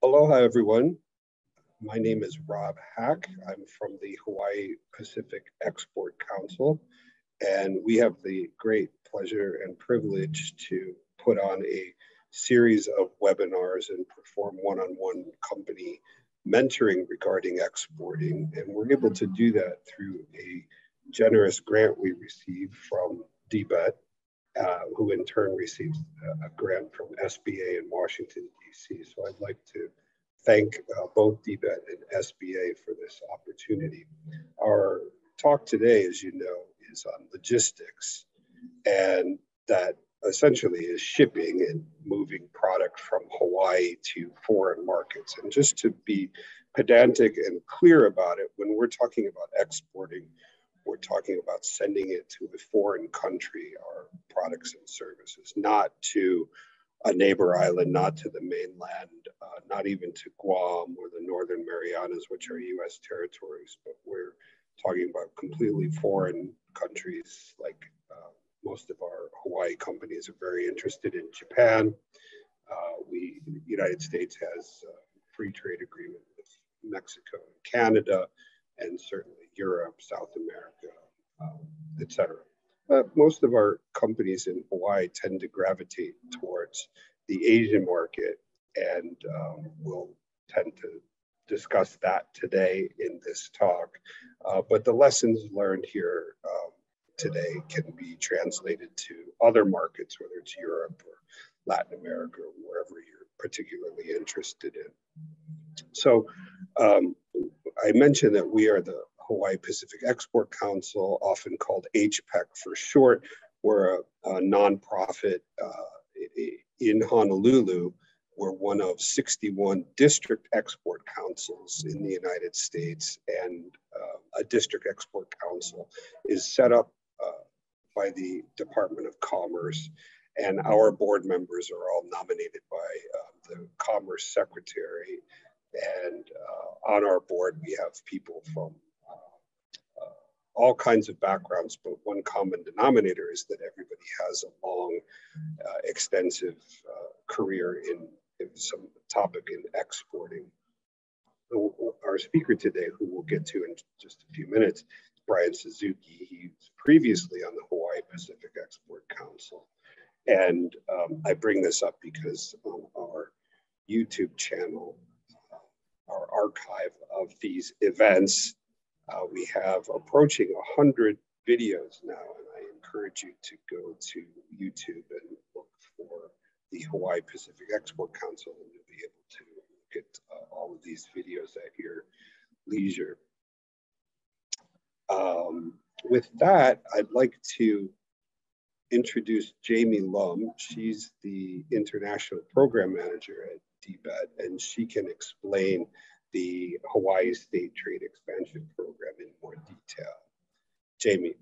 Aloha, everyone. My name is Rob Hack. I'm from the Hawaii Pacific Export Council, and we have the great pleasure and privilege to put on a series of webinars and perform one-on-one company mentoring regarding exporting. And we're able to do that through a generous grant we received from DBED, uh, who in turn receives a grant from SBA in Washington, D.C. So I'd like to thank uh, both DBED and SBA for this opportunity. Our talk today, as you know, is on logistics, and that essentially is shipping and moving product from Hawaii to foreign markets. And just to be pedantic and clear about it, when we're talking about exporting, we're talking about sending it to a foreign country, our products and services, not to a neighbor island, not to the mainland, uh, not even to Guam or the Northern Marianas, which are US territories, but we're talking about completely foreign countries like uh, most of our Hawaii companies are very interested in Japan. Uh, we, the United States has a free trade agreement with Mexico and Canada, and certainly Europe, South America, um, et cetera. But most of our companies in Hawaii tend to gravitate towards the Asian market, and um, we'll tend to discuss that today in this talk. Uh, but the lessons learned here um, today can be translated to other markets, whether it's Europe or Latin America or wherever you're particularly interested in. So um, I mentioned that we are the Hawaii Pacific Export Council, often called HPEC for short. We're a, a nonprofit uh, in Honolulu. We're one of 61 district export councils in the United States, and uh, a district export council is set up uh, by the Department of Commerce. And our board members are all nominated by uh, the Commerce Secretary. And uh, on our board, we have people from all kinds of backgrounds, but one common denominator is that everybody has a long, uh, extensive uh, career in, in, some topic in exporting. Our speaker today, who we'll get to in just a few minutes, is Brian Suzuki. He's previously on the Hawaii Pacific Export Council. And um, I bring this up because on our YouTube channel, uh, our archive of these events uh, we have approaching 100 videos now, and I encourage you to go to YouTube and look for the Hawaii Pacific Export Council, and you'll be able to look at uh, all of these videos at your leisure. Um, with that, I'd like to introduce Jamie Lum. She's the International Program Manager at DBED, and she can explain the Hawaii State Trade Expansion Program in more detail. Jamie.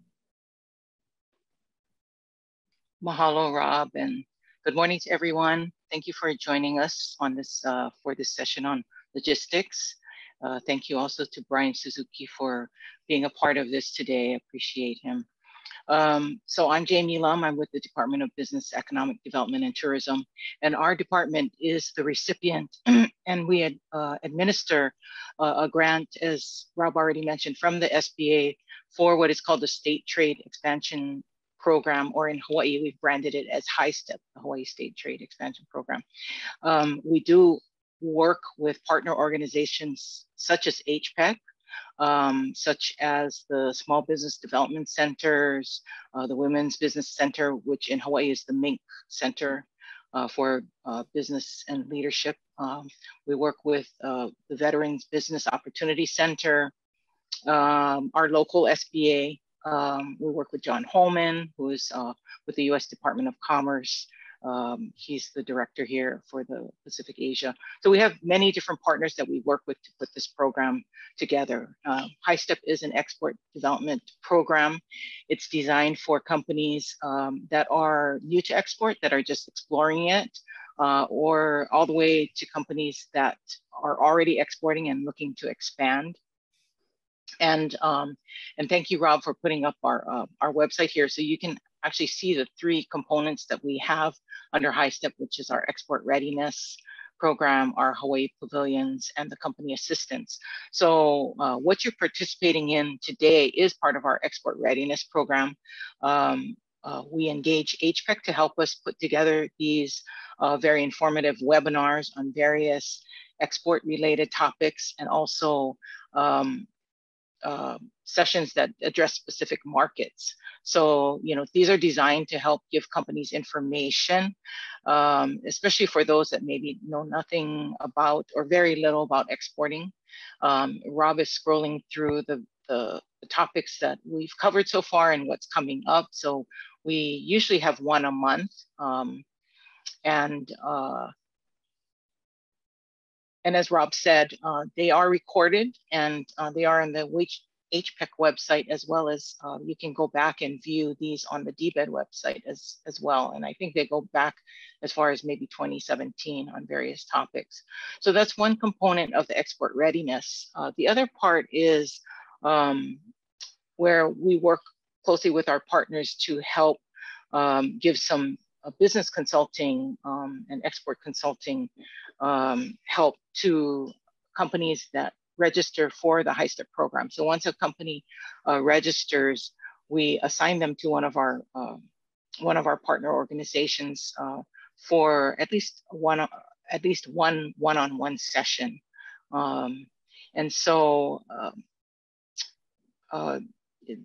Mahalo, Rob, and good morning to everyone. Thank you for joining us on this uh, for this session on logistics. Uh, thank you also to Brian Suzuki for being a part of this today. I appreciate him. Um, so I'm Jamie Lum. I'm with the Department of Business, Economic Development and Tourism. And our department is the recipient and we ad, uh, administer uh, a grant, as Rob already mentioned, from the SBA for what is called the State Trade Expansion Program, or in Hawaii, we've branded it as HISTEP, the Hawaii State Trade Expansion Program. Um, we do work with partner organizations such as HPEC, um, such as the Small Business Development Centers, uh, the Women's Business Center, which in Hawaii is the Mink Center uh, for uh, Business and Leadership. Um, we work with uh, the Veterans Business Opportunity Center, um, our local SBA. Um, we work with John Holman, who is uh, with the US Department of Commerce. Um, he's the director here for the Pacific Asia. So we have many different partners that we work with to put this program together. Uh, HISTEP is an export development program. It's designed for companies um, that are new to export, that are just exploring it, uh, or all the way to companies that are already exporting and looking to expand. And um, and thank you, Rob, for putting up our uh, our website here, so you can actually see the three components that we have under HISTEP, which is our export readiness, program, our Hawaii pavilions, and the company assistance. So uh, what you're participating in today is part of our export readiness program. Um, uh, we engage HPEC to help us put together these uh, very informative webinars on various export related topics and also um, uh, sessions that address specific markets. So, you know, these are designed to help give companies information, um, especially for those that maybe know nothing about or very little about exporting. Um, Rob is scrolling through the, the, the, topics that we've covered so far and what's coming up. So we usually have one a month. Um, and uh, and as Rob said, uh, they are recorded and uh, they are on the HPEC website as well as uh, you can go back and view these on the DBED website as, as well. And I think they go back as far as maybe 2017 on various topics. So that's one component of the export readiness. Uh, the other part is um, where we work closely with our partners to help um, give some uh, business consulting um, and export consulting um, help to companies that register for the HISTEP program. So once a company uh, registers, we assign them to one of our uh, one of our partner organizations uh, for at least one at least one one-on-one session. Um, and so um, uh,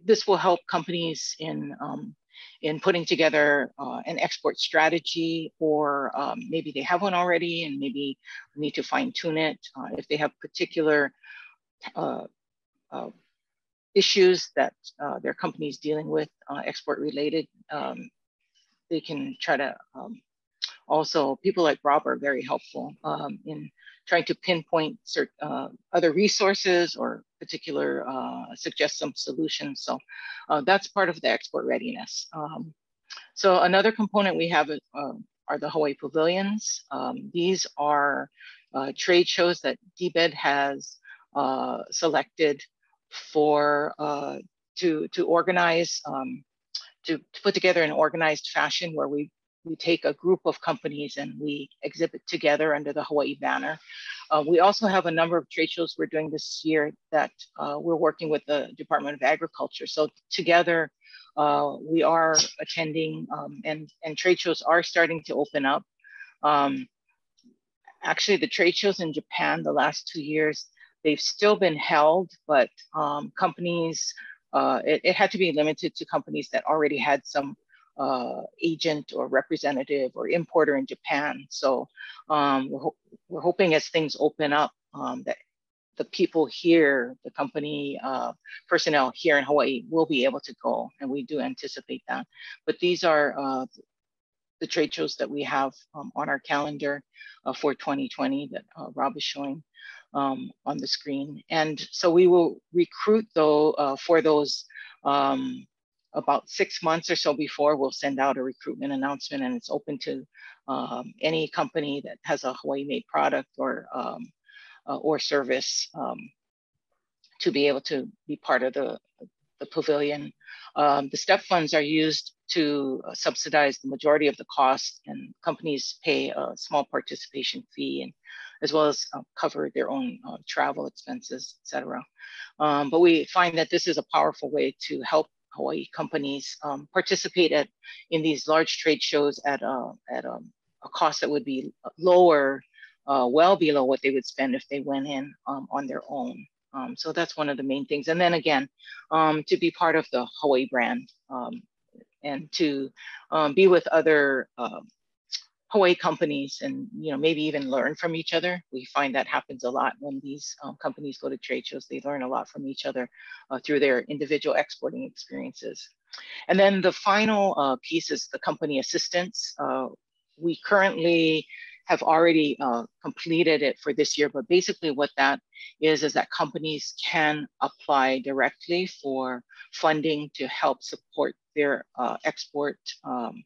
this will help companies in um, in putting together uh, an export strategy, or um, maybe they have one already and maybe need to fine tune it. Uh, if they have particular uh, uh issues that uh, their company is dealing with, uh, export related, um, they can try to um, also, people like Rob are very helpful um, in trying to pinpoint certain, uh, other resources or particular, uh, suggest some solutions. So uh, that's part of the export readiness. Um, so another component we have uh, are the Hawaii pavilions. Um, these are uh, trade shows that DBED has uh, selected for to, to organize, um, to, to put together an organized fashion where we we take a group of companies and we exhibit together under the Hawaii banner. Uh, we also have a number of trade shows we're doing this year that uh, we're working with the Department of Agriculture. So together, uh, we are attending um, and, and trade shows are starting to open up. Um, actually, the trade shows in Japan the last two years, they've still been held, but um, companies, uh, it, it had to be limited to companies that already had some uh, agent or representative or importer in Japan. So um, we're, ho we're, hoping as things open up um, that the people here, the company uh, personnel here in Hawaii will be able to go, and we do anticipate that. But these are uh, the trade shows that we have um, on our calendar uh, for 2020 that uh, Rob is showing um, on the screen. And so we will recruit though uh, for those um, about six months or so before, we'll send out a recruitment announcement and it's open to um, any company that has a Hawaii made product or, um, uh, or service um, to be able to be part of the, the pavilion. Um, the STEP funds are used to uh, subsidize the majority of the cost and companies pay a small participation fee and as well as uh, cover their own uh, travel expenses, et cetera. Um, but we find that this is a powerful way to help Hawaii companies um, participate at, in these large trade shows at, a, at a, a cost that would be lower, uh, well below what they would spend if they went in um, on their own. Um, so that's one of the main things. And then again, um, to be part of the Hawaii brand um, and to um, be with other Hawaii companies and you know maybe even learn from each other. We find that happens a lot when these um, companies go to trade shows. They learn a lot from each other uh, through their individual exporting experiences. And then the final uh, piece is the company assistance. Uh, we currently have already uh, completed it for this year, but basically what that is, is that companies can apply directly for funding to help support their uh, export um,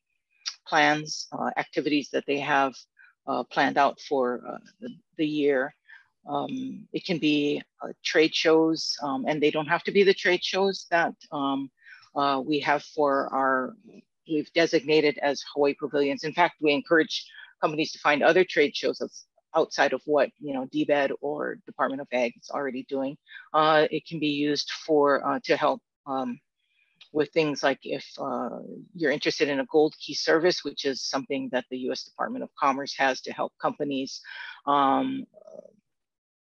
plans, uh, activities that they have uh, planned out for uh, the, the, year. Um, it can be trade shows, um, and they don't have to be the trade shows that um, we have for our, we've designated as Hawaii pavilions. In fact, we encourage companies to find other trade shows outside of what you know DBED or Department of Ag is already doing. Uh, it can be used for uh, to help um, with things like if uh, you're interested in a gold key service, which is something that the U.S. Department of Commerce has to help companies um,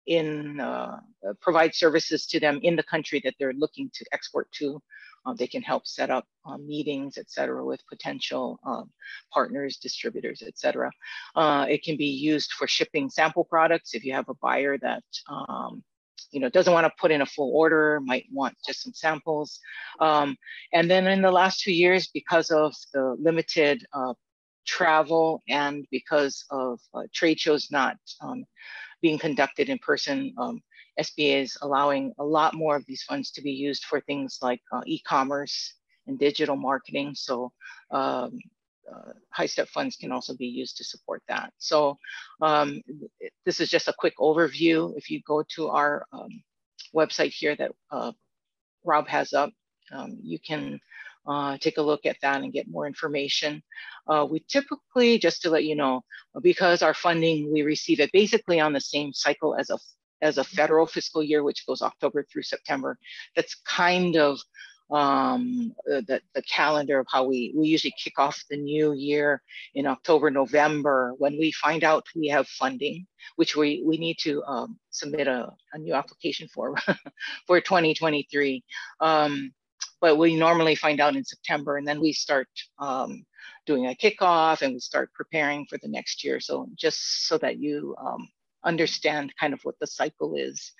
in uh, provide services to them in the country that they're looking to export to. Uh, they can help set up uh, meetings, et cetera, with potential um, partners, distributors, et cetera. Uh, it can be used for shipping sample products if you have a buyer that um, you know, doesn't want to put in a full order, might want just some samples. Um, and then in the last two years, because of the limited uh, travel and because of uh, trade shows not um, being conducted in person, um, SBA is allowing a lot more of these funds to be used for things like uh, e-commerce and digital marketing. So um, uh, step funds can also be used to support that. So um, this is just a quick overview. If you go to our um, website here that uh, Rob has up, um, you can uh, take a look at that and get more information. Uh, we typically, just to let you know, because our funding, we receive it basically on the same cycle as a as a federal fiscal year, which goes October through September. That's kind of um, uh, the, the calendar of how we, we usually kick off the new year in October, November, when we find out we have funding, which we, we need to um, submit a, a new application for, for 2023. Um, but we normally find out in September and then we start um, doing a kickoff and we start preparing for the next year. So just so that you um, understand kind of what the cycle is.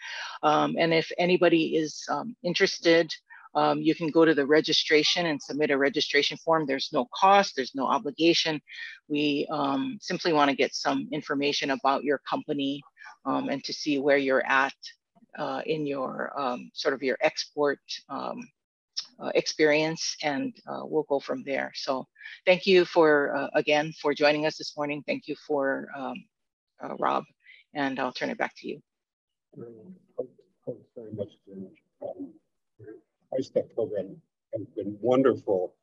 Um, and if anybody is um, interested um, you can go to the registration and submit a registration form. There's no cost, there's no obligation. We um, simply want to get some information about your company um, and to see where you're at uh, in your um, sort of your export um, uh, experience and uh, we'll go from there. So thank you for, uh, again, for joining us this morning. Thank you for um, uh, Rob, and I'll turn it back to you. Thanks very much, HiSTEP program has been wonderful.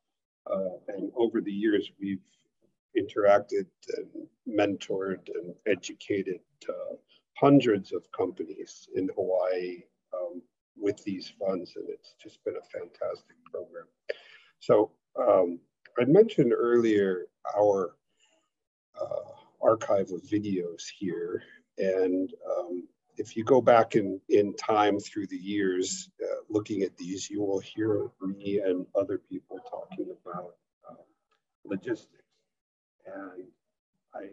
Uh, and over the years, we've interacted and mentored and educated uh, hundreds of companies in Hawaii um, with these funds, and it's just been a fantastic program. So um, I mentioned earlier our uh, archive of videos here, and um, if you go back in, in time through the years, uh, looking at these, you will hear me and other people talking about uh, logistics. And I,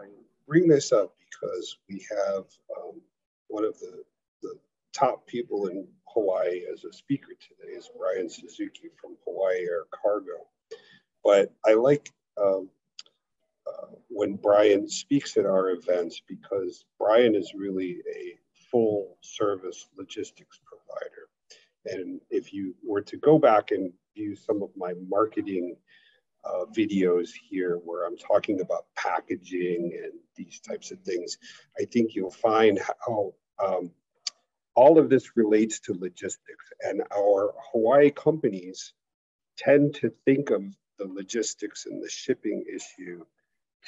I bring this up because we have um, one of the, the top people in Hawaii as a speaker today is Brian Suzuki from Hawaii Air Cargo. But I like um, when Brian speaks at our events because Brian is really a full service logistics provider. And if you were to go back and view some of my marketing uh, videos here where I'm talking about packaging and these types of things, I think you'll find how um, all of this relates to logistics. And our Hawaii companies tend to think of the logistics and the shipping issue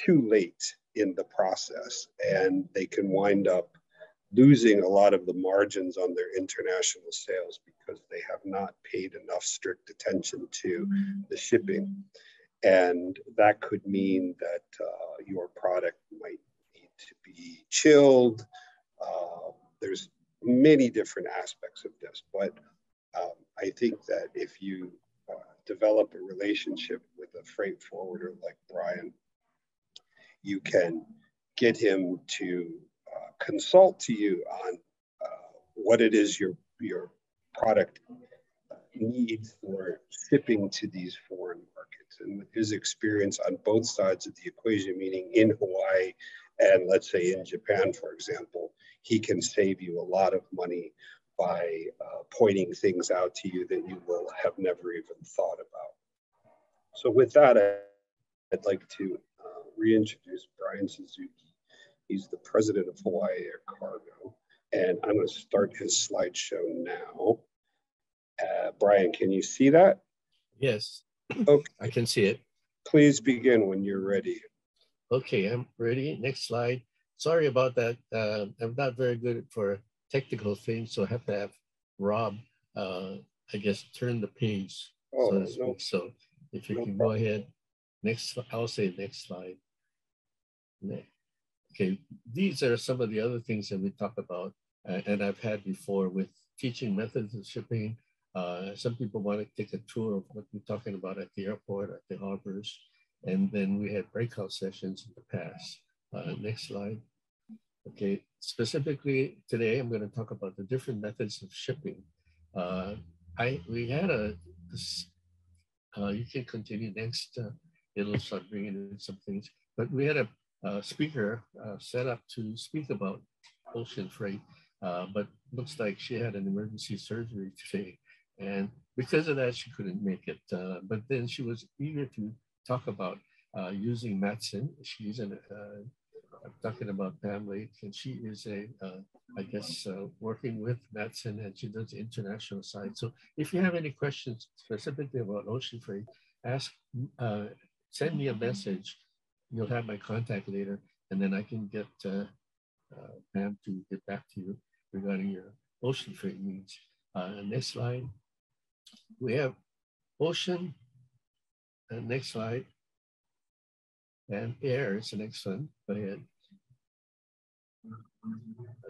too late in the process and they can wind up losing a lot of the margins on their international sales because they have not paid enough strict attention to the shipping. And that could mean that uh, your product might need to be chilled. Uh, there's many different aspects of this, but um, I think that if you uh, develop a relationship with a freight forwarder like Brian, you can get him to uh, consult to you on uh, what it is your, your product needs for shipping to these foreign markets. And with his experience on both sides of the equation, meaning in Hawaii and let's say in Japan, for example, he can save you a lot of money by uh, pointing things out to you that you will have never even thought about. So with that, I'd like to reintroduce Brian Suzuki. He's the president of Hawaii Air Cargo. And I'm going to start his slideshow now. Uh, Brian, can you see that? Yes. Okay. I can see it. Please begin when you're ready. Okay, I'm ready. Next slide. sorry about that. Uh, I'm not very good for technical things, so I have to have Rob, uh, I guess, turn the page. Oh, so, no, so if you no can problem. go ahead, next, I'll say next slide. Okay, these are some of the other things that we talk about, uh, and I've had before with teaching methods of shipping. Uh, some people want to take a tour of what we're talking about at the airport, at the harbors, and then we had breakout sessions in the past. Uh, next slide. Okay, specifically today, I'm going to talk about the different methods of shipping. Uh, I we had a this, uh, you can continue next. Uh, it'll start bringing in some things, but we had a, a speaker uh, set up to speak about ocean freight, uh, but looks like she had an emergency surgery today, and because of that, she couldn't make it. Uh, but then she was eager to talk about using Matson. She's an I'm talking about Lake, and she is a, uh, I guess, uh, working with Matson, and she does the international side. So if you have any questions specifically about ocean freight, ask, uh, send me a message. You'll have my contact later, and then I can get uh, uh, Pam to get back to you regarding your ocean freight needs. Uh, next slide. We have ocean. and next slide. And air is the next one. Go ahead.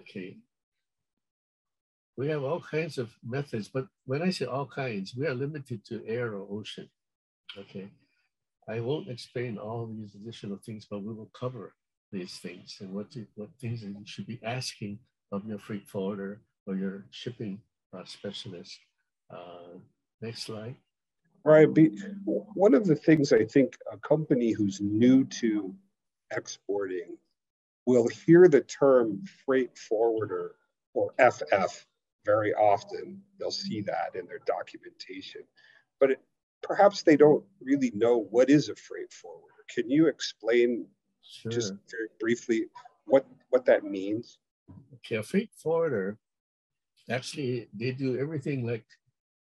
Okay. We have all kinds of methods, but when I say all kinds, we are limited to air or ocean. Okay. I won't explain all these additional things, but we will cover these things and what, to, what things you should be asking of your freight forwarder or your shipping uh, specialist. Uh, next slide. Right. One of the things I think a company who's new to exporting will hear the term freight forwarder or FF very often. They'll see that in their documentation, but perhaps they don't really know what is a freight forwarder. Can you explain sure. just very briefly what what that means? Okay, a freight forwarder actually they do everything like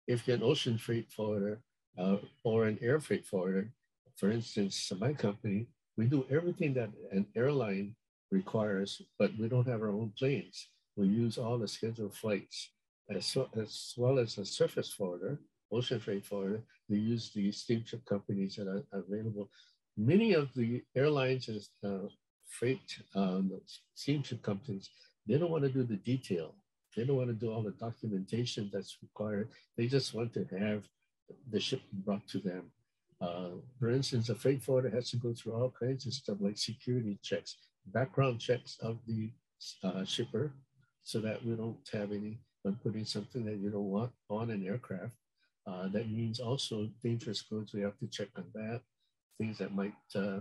if you're an ocean freight forwarder uh, or an air freight forwarder, for instance, my company, we do everything that an airline requires, but we don't have our own planes. We use all the scheduled flights. As, so, as well as a surface forwarder, ocean freight forwarder, They use the steamship companies that are available. Many of the airlines and uh, freight um, steamship companies, they don't want to do the detail. They don't want to do all the documentation that's required. They just want to have the ship brought to them. Uh, for instance, a freight forwarder has to go through all kinds of stuff like security checks, background checks of the uh, shipper, so that we don't have any when putting something that you don't want on an aircraft. Uh, that means also dangerous goods. We have to check on that. Things that might, uh,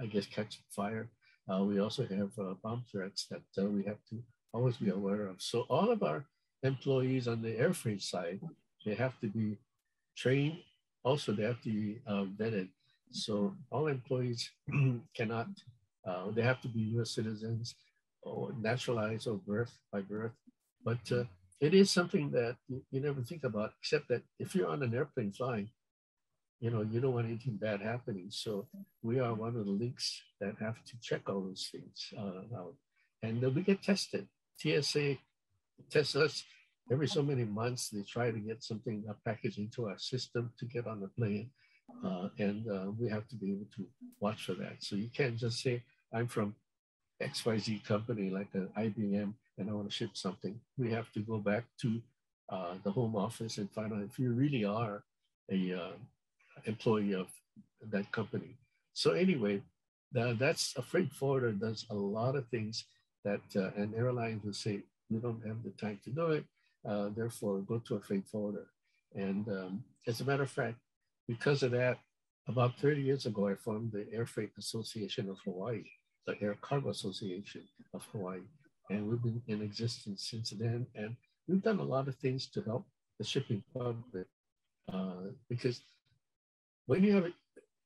I guess, catch fire. Uh, we also have uh, bomb threats that uh, we have to always be aware of. So all of our employees on the air freight side, they have to be trained. Also, they have to be vetted. So all employees cannot, they have to be US citizens or naturalized or birth by birth. But it is something that you, never think about, except that if you're on an airplane flying, you know, you don't want anything bad happening. So we are one of the links that have to check all those things uh, out. And we get tested. TSA tests us every so many months they try to get something a package into our system to get on the plane uh, and uh, we have to be able to watch for that so you can't just say i'm from xyz company like an ibm and i want to ship something we have to go back to uh, the home office and find out if you really are a uh, employee of that company so anyway that's a freight forwarder does a lot of things that uh, an airline will say we don't have the time to do it uh, therefore, go to a freight forwarder. And um, as a matter of fact, because of that, about 30 years ago, I formed the Air Freight Association of Hawaii, the Air Cargo Association of Hawaii. And we've been in existence since then. And we've done a lot of things to help the shipping public uh, because when you have it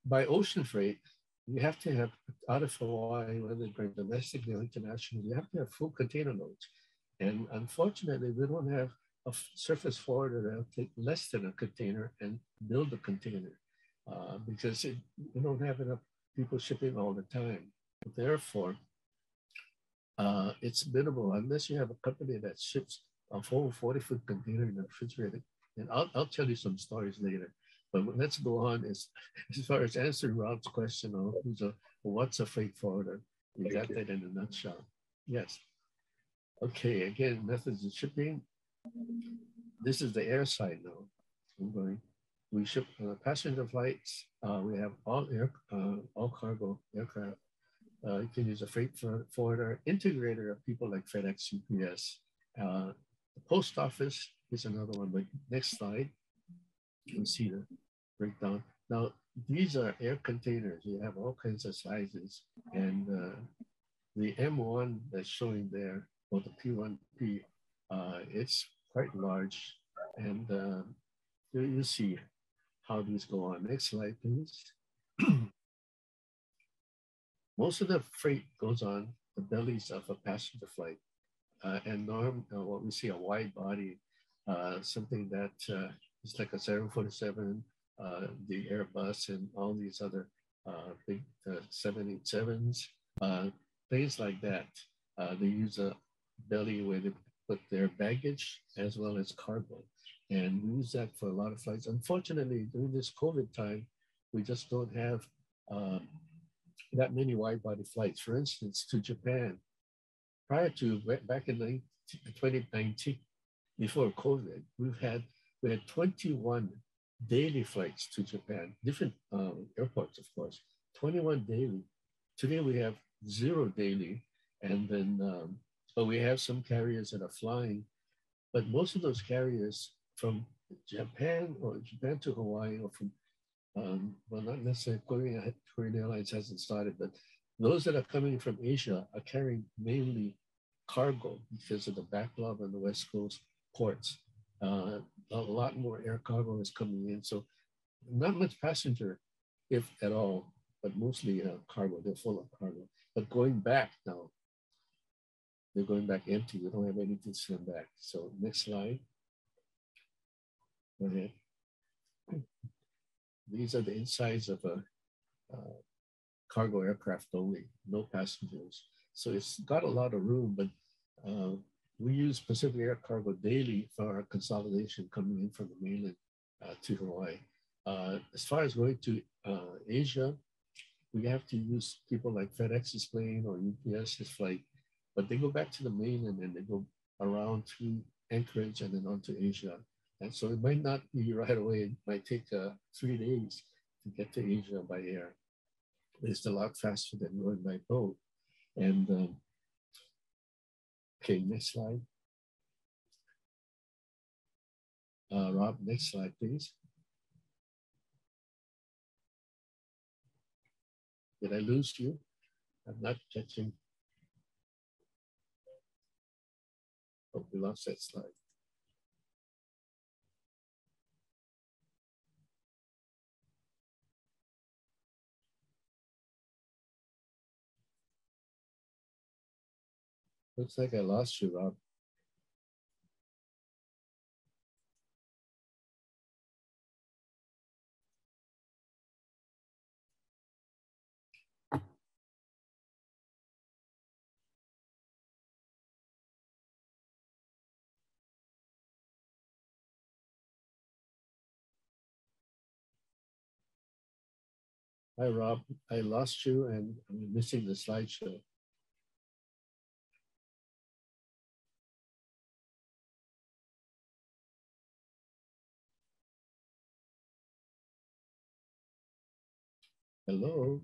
by ocean freight, you have to have out of Hawaii, whether going domestically or international, you have to have full container loads. And unfortunately, we don't have a surface forwarder that will take less than a container and build a container uh, because it, we don't have enough people shipping all the time. Therefore, uh, it's minimal unless you have a company that ships a full 40 foot container in the refrigerator. And I'll, I'll tell you some stories later. But let's go on as, as far as answering Rob's question on who's a, what's a freight forwarder. You got that in a nutshell. Yes. Okay, again, methods of shipping. This is the air side now. I'm going. We ship uh, passenger flights. Uh, we have all air, uh, all cargo aircraft. Uh, you can use a freight forwarder, integrator of people like FedEx, UPS. Uh, the post office is another one. But next slide, you can see the breakdown. Now, these are air containers. You have all kinds of sizes. And uh, the M1 that's showing there or the P1P, uh, it's quite large. And uh, you, you see how these go on. Next slide, please. Most of the freight goes on the bellies of a passenger flight. Uh, and norm, uh, what we see a wide body, uh, something that uh, is like a 747, uh, the Airbus, and all these other big 787s, things like that. they use a belly where they put their baggage as well as cargo. And we use that for a lot of flights. Unfortunately, during this COVID time, we just don't have that many wide body flights. For instance, to Japan, prior to back in 2019, before COVID, we've had we had 21 daily flights to Japan, different um, airports, of course, 21 daily. Today we have zero daily, and then um, but we have some carriers that are flying, but most of those carriers from Japan or Japan to Hawaii or from, um, well, not necessarily Korean, Korean Airlines hasn't started, but those that are coming from Asia are carrying mainly cargo because of the backlog on the West Coast ports. Uh, a lot more air cargo is coming in. So not much passenger, if at all, but mostly uh, cargo. They're full of cargo. But going back now, they're going back empty. We don't have anything to send back. So next slide. Go ahead. These are the insides of a uh, cargo aircraft only, no passengers. So it's got a lot of room, but uh, we use Pacific Air Cargo daily for our consolidation coming in from the mainland uh, to Hawaii. Uh, as far as going to uh, Asia, we have to use people like FedEx's plane or UPS's flight but they go back to the mainland and they go around to Anchorage and then on to Asia. And so it might not be right away. It might take uh, three days to get to Asia by air. It's a lot faster than going by boat. And um, okay, next slide. Uh, Rob, next slide, please. Did I lose you? I'm not catching. Oh, we lost that slide. Looks like I lost you, Rob. Hi, Rob. I lost you and I'm missing the slideshow. Hello.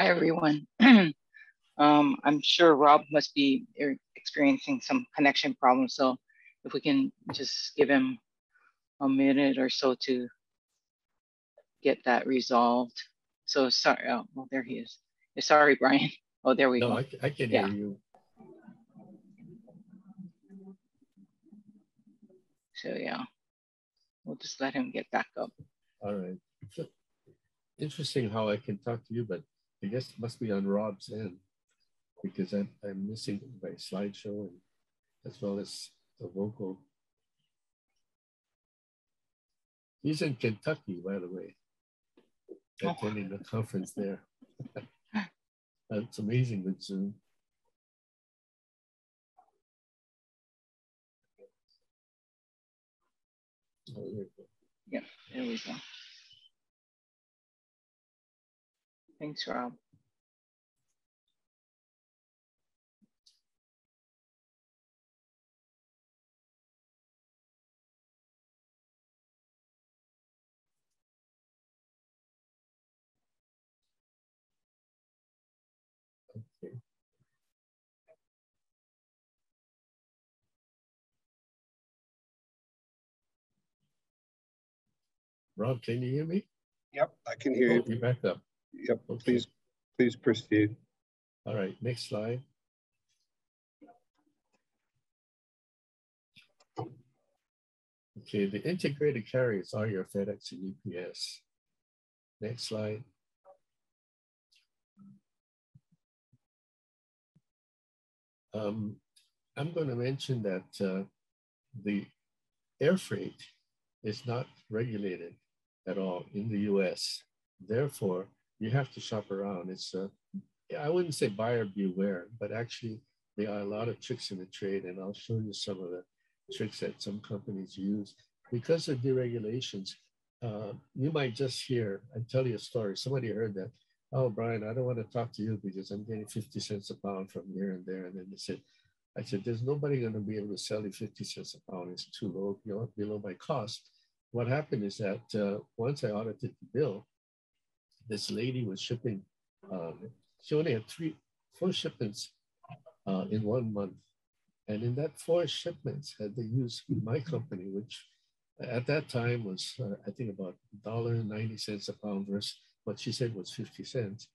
Hi, everyone. um, I'm sure Rob must be experiencing some connection problems. So if we can just give him a minute or so to get that resolved. So sorry, oh, well, there he is. Sorry, Brian. Oh, there we no, go. I, I can yeah. hear you. So yeah, we'll just let him get back up. All right. Interesting how I can talk to you, but I guess it must be on Rob's end because I'm, I'm missing my slideshow and as well as the vocal. He's in Kentucky, by the way, attending a conference there. That's amazing with Zoom. Oh, yeah, there we go. Thanks, Rob. Rob, can you hear me? Yep, I can hear you. Oh, you back up. Yep, okay. please, please proceed. All right, next slide. Okay, the integrated carriers are your FedEx and UPS. Next slide. Um, I'm going to mention that uh, the air freight is not regulated at all in the US. Therefore, you have to shop around. It's a, I wouldn't say buyer beware, but actually there are a lot of tricks in the trade, and I'll show you some of the tricks that some companies use. Because of deregulations, uh, you might just hear, I tell you a story, somebody heard that, oh, Brian, I don't want to talk to you because I'm getting 50 cents a pound from here and there. And then they said, I said, there's nobody going to be able to sell you 50 cents a pound. It's too low, below my cost. What happened is that uh, once I audited the bill, this lady was shipping, um, she only had three, four shipments uh, in one month. And in that four shipments, had they used my company, which at that time was, uh, I think, about $1.90 a pound versus what she said was 50 cents.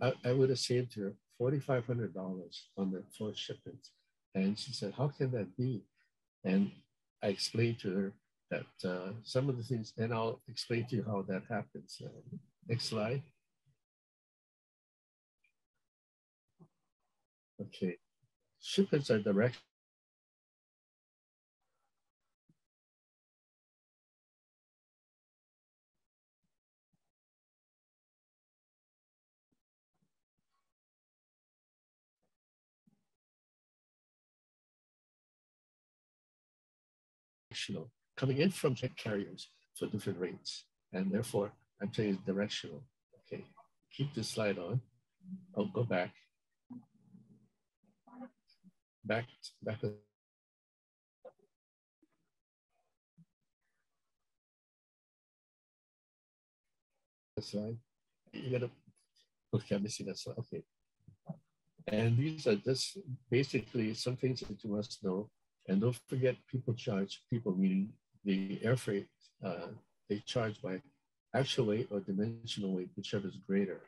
I, I would have saved her $4,500 on the four shipments. And she said, How can that be? And I explained to her that uh, some of the things, and I'll explain to you how that happens. Uh, next slide. Okay, shipments are direct coming in from jet carriers for different rates. And therefore, I'm it's directional. Okay, keep this slide on. I'll go back. Back, back. slide. You gotta, okay, I'm missing that slide. Okay. And these are just basically some things that you must know and don't forget, people charge, people meaning the air freight, uh, they charge by actual weight or dimensional weight, whichever is greater.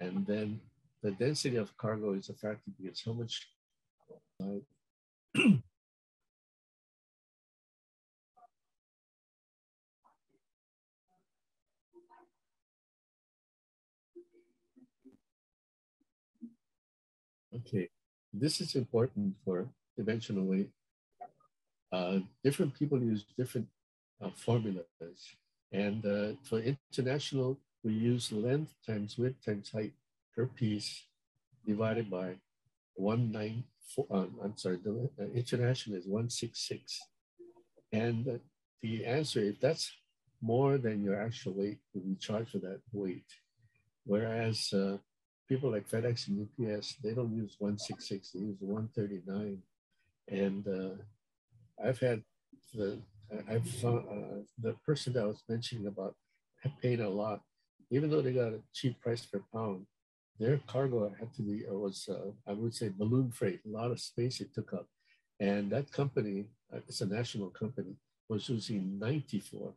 And then the density of cargo is a factor because how much uh, Okay, this is important for dimensional weight uh, different people use different uh, formulas. And uh, for international, we use length times width times height per piece divided by 194, um, I'm sorry, the uh, international is 166. And the answer, if that's more than your actual weight, will be charged for that weight. Whereas uh, people like FedEx and UPS, they don't use 166, they use 139. And uh, I've had the I've found uh, the person that I was mentioning about paying a lot, even though they got a cheap price per pound, their cargo had to be, was, uh, I would say, balloon freight, a lot of space it took up. And that company, uh, it's a national company, was using 94.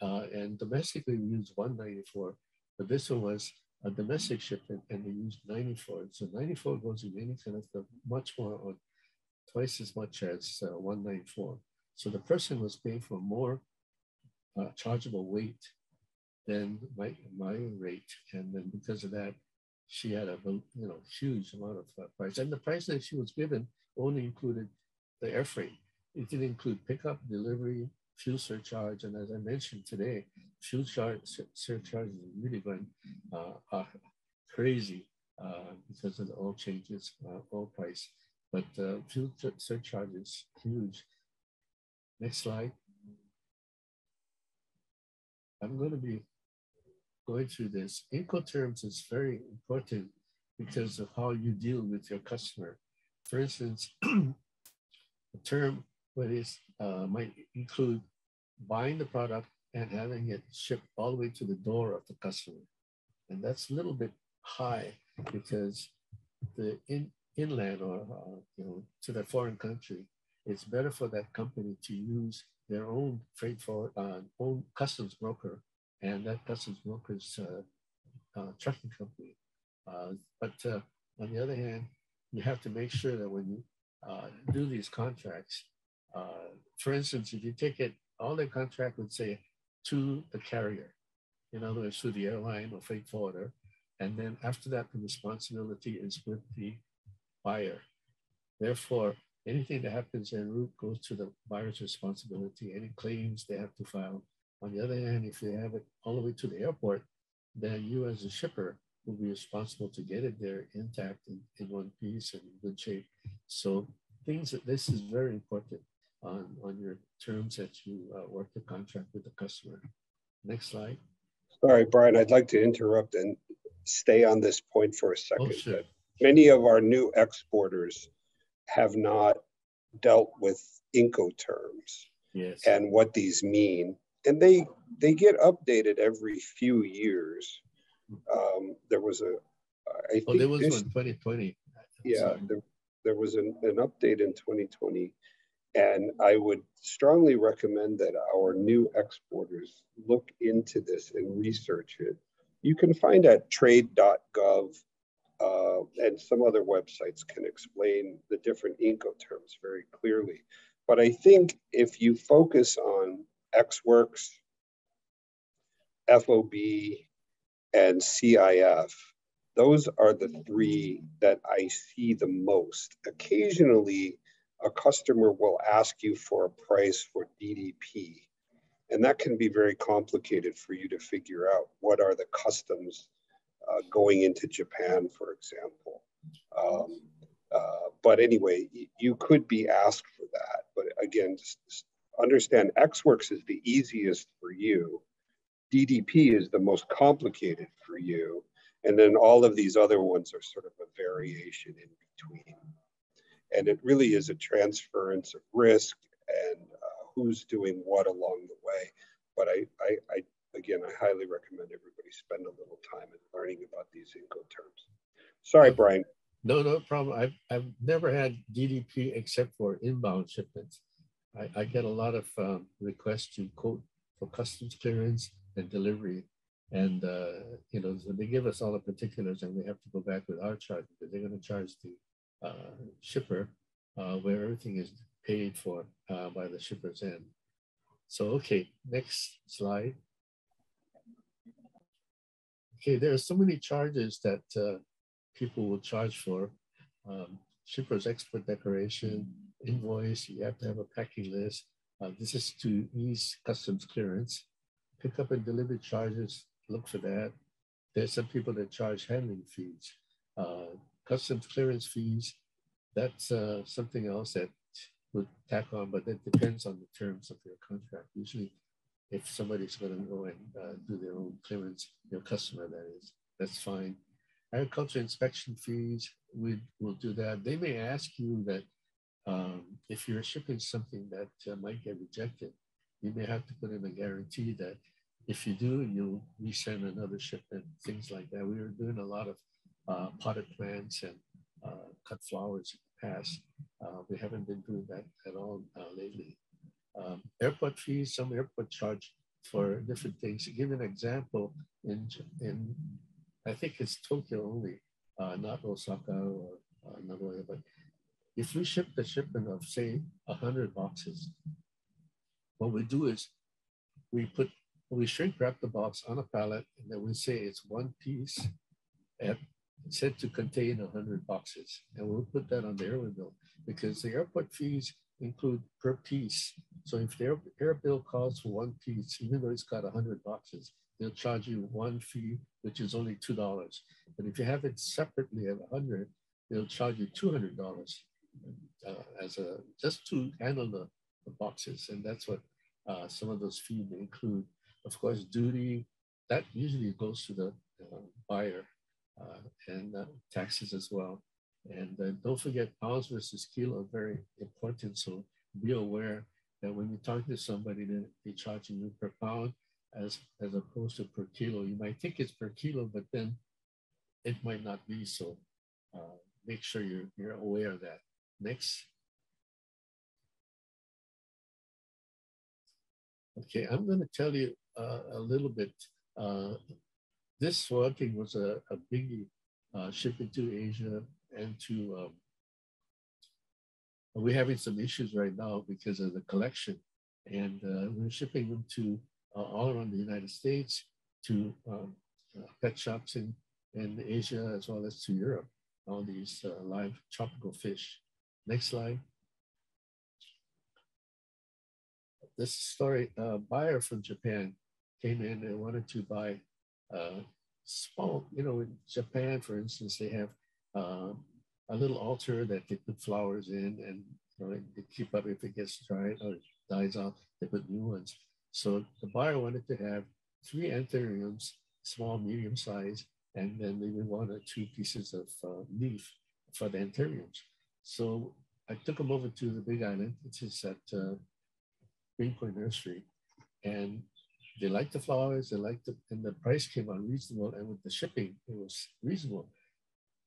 Uh, and domestically, we used 194, but this one was a domestic shipment and they used 94. So 94 goes in any kind of stuff, much more or twice as much as uh, 194. So the person was paying for more uh, chargeable weight than my, my rate. And then because of that, she had a you know huge amount of price. And the price that she was given only included the air freight. It didn't include pickup, delivery, fuel surcharge. And as I mentioned today, fuel charge, surcharge is really going uh, uh, crazy uh, because of the oil changes, uh, oil price. But uh, fuel surcharge is huge. Next slide. I'm going to be going through this. Incoterms is very important because of how you deal with your customer. For instance, a term what is uh, might include buying the product and having it shipped all the way to the door of the customer. And that's a little bit high because the in, inland or uh, you know to that foreign country, it's better for that company to use their own freight for uh, own customs broker, and that customs broker's uh, uh, trucking company. Uh, but uh, on the other hand, you have to make sure that when you uh, do these contracts, for instance, if you take it, all the contract would say to the carrier, in other words, to the airline or freight forwarder, and then after that, the responsibility is with the buyer. Therefore, anything that happens en route goes to the buyer's responsibility. Any claims they have to file. On the other hand, if they have it all the way to the airport, then you as a shipper will be responsible to get it there intact in, in one piece and in good shape. So things that this is very important on, on your terms that you uh, work the contract with the customer. Next slide. Sorry, Brian, I'd like to interrupt and stay on this point for a second. Oh, sure. Many of our new exporters have not dealt with Incoterms yes. and what these mean. And they they get updated every few years. Um, there was a, I oh, there was this, one 2020. Yeah, there, there was an, an update in 2020. And I would strongly recommend that our new exporters look into this and research it. You can find at trade.gov uh, and some other websites can explain the different Incoterms very clearly. But I think if you focus on Ex Works, FOB, and CIF, those are the three that I see the most. Occasionally, a customer will ask you for a price for DDP, and that can be very complicated for you to figure out what are the customs uh, going into Japan, for example. Um, uh, but anyway, you could be asked for that. But again, just, just understand Ex Works is the easiest for you. DDP is the most complicated for you. And then all of these other ones are sort of a variation in between. And it really is a transference of risk and uh, who's doing what along the way. But I, I, I again, I highly recommend everybody spend a little time in learning about these Incoterms. Sorry, Brian. No, no problem. I've, I've never had DDP except for inbound shipments. I, I get a lot of um, requests to quote for customs clearance and delivery. And, uh, you know, so they give us all the particulars and we have to go back with our charge because they're going to charge the uh, shipper uh, where everything is paid for uh, by the shipper's end. So, okay, next slide okay, there are so many charges that uh, people will charge for. Um, shipper's export declaration, invoice, you have to have a packing list. Uh, this is to ease customs clearance. Pickup and delivery charges, look for that. There's some people that charge handling fees. Uh, customs clearance fees, that's uh, something else that would tack on, but that depends on the terms of your contract. Usually if somebody's going to go and uh, do their own clearance, your customer that is, that's fine. Agriculture inspection fees, we will do that. They may ask you that um, if you're shipping something that uh, might get rejected, you may have to put in a guarantee that if you do, you'll resend another shipment, things like that. We were doing a lot of uh, potted plants and uh, cut flowers in the past. Uh, we haven't been doing that at all uh, lately. Um, airport fees, some airport charge for different things. To give an example, in, in I think it's Tokyo only, uh, not Osaka or uh, Nagoya, but if we ship the shipment of say 100 boxes, what we do is we put, we shrink wrap the box on a pallet and then we say it's one piece at said to contain 100 boxes. And we'll put that on the airway bill because the airport fees include per piece. So if their air, bill calls for one piece, even though it's got 100 boxes, they'll charge you one fee, which is only $2. But if you have it separately at 100, they'll charge you $200 uh, as a, just to handle the, the boxes. And that's what uh, some of those fees include. Of course, duty, that usually goes to the uh, buyer uh, and uh, taxes as well. And uh, don't forget pounds versus kilo are very important. So be aware that when you talk to somebody, they, they're charging you per pound as, as opposed to per kilo. You might think it's per kilo, but then it might not be. So uh, make sure you're, you're aware of that. Next. Okay, I'm going to tell you uh, a little bit. Uh, this thing was a, a biggie uh, shipping to Asia and to, um, we're having some issues right now because of the collection. And uh, we're shipping them to uh, all around the United States, to um, uh, pet shops in, in Asia, as well as to Europe, all these uh, live tropical fish. Next slide. This story, a buyer from Japan came in and wanted to buy uh, small, you know, in Japan, for instance, they have uh, a little altar that they put flowers in and you know, they keep up if it gets dried or dies off, they put new ones. So the buyer wanted to have three anthuriums, small, medium size, and then maybe one or two pieces of uh, leaf for the anthuriums. So I took them over to the Big Island, which is at uh, Greenpoint Nursery, and they liked the flowers, they liked it, and the price came out reasonable. And with the shipping, it was reasonable.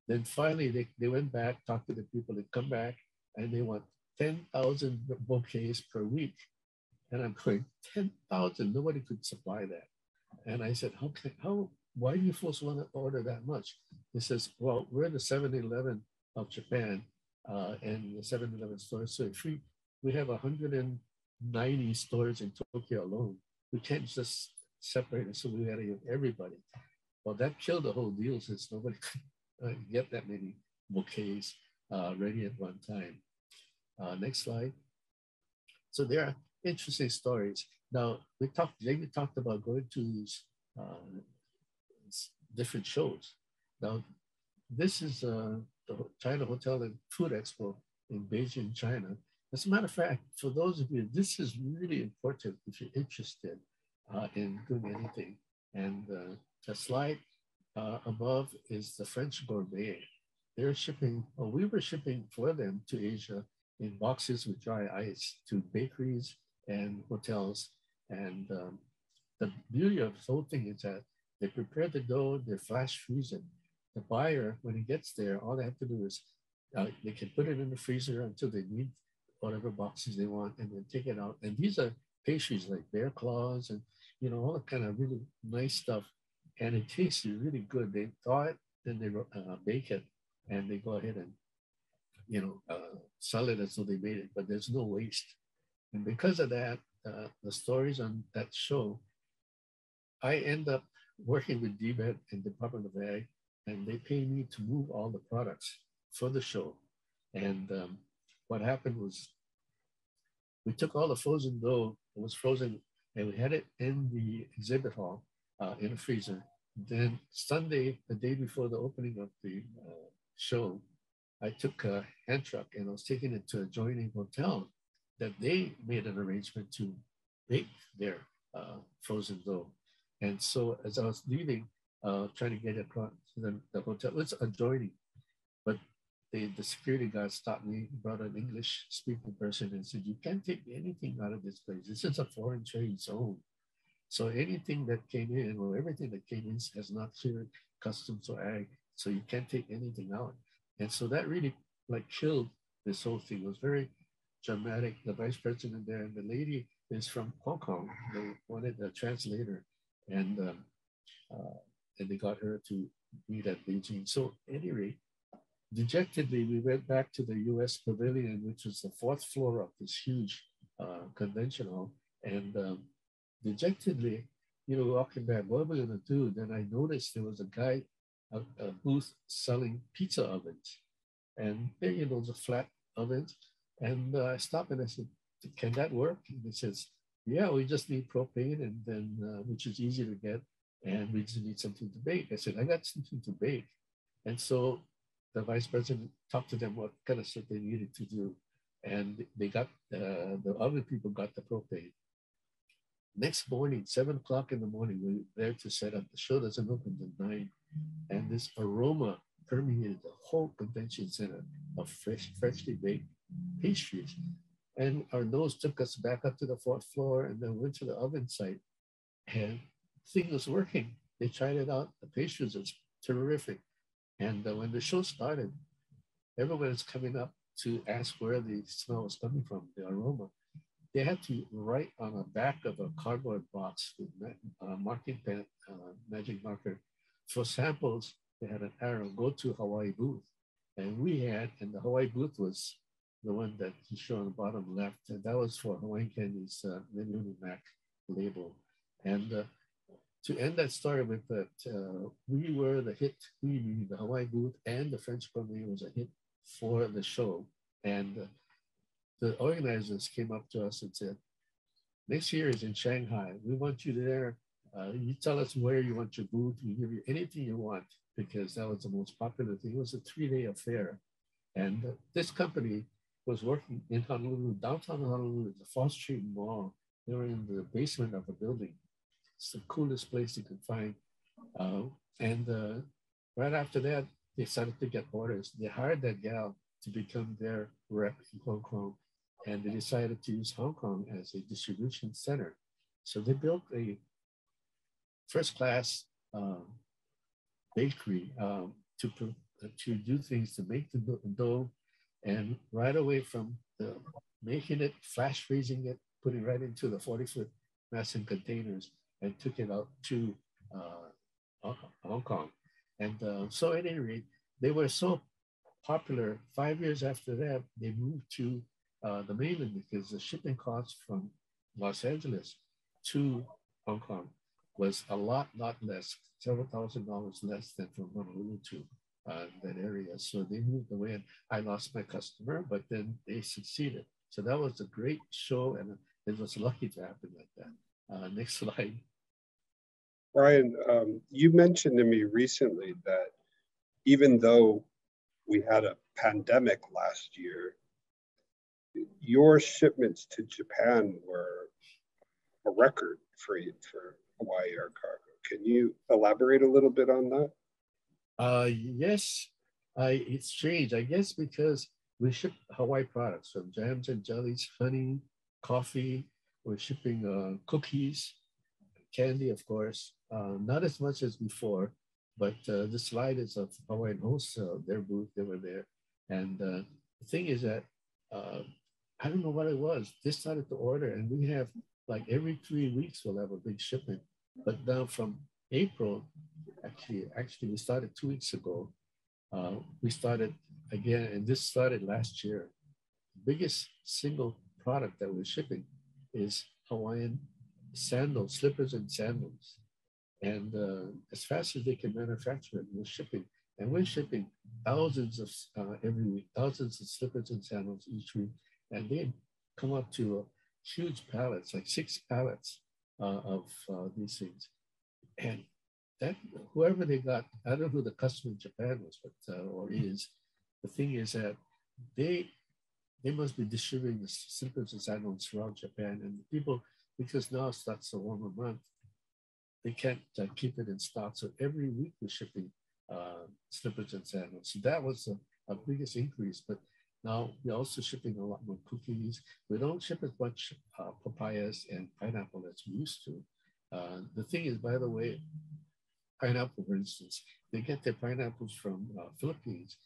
Then finally, they, they went back, talked to the people, they come back, and they want 10,000 bouquets per week. And I'm going, 10,000, nobody could supply that. And I said, how, can, how, why do you folks want to order that much? He says, well, we're the 7-Eleven of Japan uh, and the 7-Eleven stores. So if we, we have 190 stores in Tokyo alone we can't just separate it. So we got to give everybody. Well, that killed the whole deal since nobody could uh, get that many bouquets uh, ready at one time. Uh, next slide. So there are interesting stories. Now we talked. Jamie talked about going to these uh, different shows. Now this is uh, the China Hotel and Food Expo in Beijing, China. As a matter of fact, for those of you, this is really important if you're interested uh, in doing anything. And the slide uh, above is the French Gourmet. They're shipping, well, we were shipping for them to Asia in boxes with dry ice to bakeries and hotels. And um, the beauty of this whole thing is that they prepare the dough, they flash freeze it. The buyer, when he gets there, all they have to do is uh, they can put it in the freezer until they need whatever boxes they want and then take it out. And these are pastries like bear claws and, you know, all the kind of really nice stuff. And it tastes really good. They thaw it, then they uh, bake it, and they go ahead and, you know, uh, sell it as though they made it, but there's no waste. And because of that, uh, the stories on that show, I end up working with DBEDT and Department of Ag, and they pay me to move all the products for the show. And um, what happened was we took all the frozen dough that was frozen and we had it in the exhibit hall uh, in a freezer. Then Sunday, the day before the opening of the uh, show, I took a hand truck and I was taking it to a adjoining hotel that they made an arrangement to bake their uh, frozen dough. And so as I was leaving, uh, trying to get across to the, the hotel, it's adjoining, but the, the security guard stopped me, brought an English speaking person and said, you can't take anything out of this place. This is a foreign trade zone. So anything that came in or everything that came in has not cleared customs or ag. So you can't take anything out. And so that really like killed this whole thing. It was very dramatic. The vice president there and the lady is from Hong Kong. They wanted a translator, and um, uh, and they got her to meet at Beijing. So anyway, dejectedly, we went back to the U.S. Pavilion, which was the fourth floor of this huge uh, convention hall, and um, dejectedly, you know, walking back, what am I going to do? Then I noticed there was a guy, a, a booth selling pizza ovens, and you know, the flat ovens. And uh, I stopped and I said, can that work? And he says, yeah, we just need propane and then, uh, which is easy to get. And we just need something to bake. I said, I got something to bake. And so the vice president talked to them what kind of stuff they needed to do. And they got, uh, the other people got the propane. Next morning, seven o'clock in the morning, we were there to set up. The show doesn't open until nine. And this aroma permeated the whole convention center of fresh, freshly baked pastries. And our nose took us back up to the fourth floor and then went to the oven site. And thing was working. They tried it out. The pastries was terrific. And uh, when the show started, everyone was coming up to ask where the smell was coming from, the aroma. They had to write on the back of a cardboard box with uh, marking pen, uh, magic marker. For samples, they had an arrow, go to Hawaii booth. And we had, and the Hawaii booth was the one that you show on the bottom left, and that was for Hawaiian Candy's uh, Mac label. And uh, to end that story with that, uh, we were the hit, we, the Hawaii booth and the French Gourmet was a hit for the show. And uh, the organizers came up to us and said, next year is in Shanghai. We want you there. Uh, you tell us where you want your booth. We give you anything you want because that was the most popular thing. It was a three-day affair. And uh, this company was working in Honolulu, downtown Honolulu, the Fort Street Mall. They were in the basement of a building. It's the coolest place you could find. Uh, and uh, right after that, they started to get orders. They hired that gal to become their rep in Hong Kong, and they decided to use Hong Kong as a distribution center. So they built a first-class um, bakery um, to to do things to make the dough and right away from the making it, flash freezing it, putting it right into the 40 foot mason containers and took it out to uh, Hong Kong. And uh, so at any rate, they were so popular. Five years after that, they moved to uh, the mainland because the shipping costs from Los Angeles to Hong Kong was a lot, lot less, several thousand dollars less than from Honolulu to uh, that area. So they moved away and I lost my customer, but then they succeeded. So that was a great show and it was lucky to happen like that. Uh, next slide. Brian, um, you mentioned to me recently that even though we had a pandemic last year, your shipments to Japan were a record for, for Hawaii Air Cargo. Can you elaborate a little bit on that? Uh, yes, I, it's strange. I guess because we ship Hawaii products from jams and jellies, honey, coffee. We're shipping uh, cookies, candy, of course. Uh, not as much as before, but uh, the slide is of Hawaiian Wholesale, their booth, they were there. And uh, the thing is that uh, I don't know what it was. They started to order, and we have like every three weeks we'll have a big shipment. But now from April, actually, actually we started two weeks ago. Uh, we started again, and this started last year. The biggest single product that we're shipping is Hawaiian sandals, slippers and sandals. And uh, as fast as they can manufacture it, we're shipping. And we're shipping thousands of uh, every week, thousands of slippers and sandals each week. And they come up to huge pallets, like six pallets uh, of uh, these things. And that whoever they got, I don't know who the customer in Japan was, but uh, or is. The thing is that they they must be distributing the slippers and sandals throughout Japan, and people because now starts the warmer month, they can't uh, keep it in stock. So every week we're shipping uh, slippers and sandals. So that was a biggest increase. But now we're also shipping a lot more cookies. We don't ship as much uh, papayas and pineapple as we used to. Uh, the thing is, by the way, pineapple, for instance, they get their pineapples from uh, Philippines,